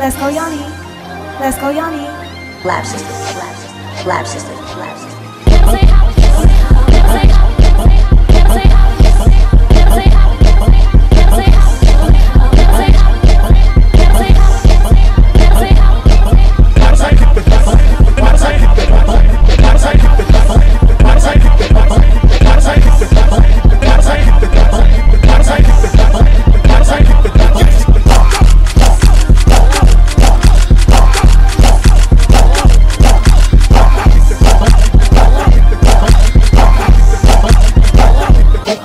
Let's go, Yanni. Let's go, Yanni. Lab system. Lab system. Lab system. Lab system.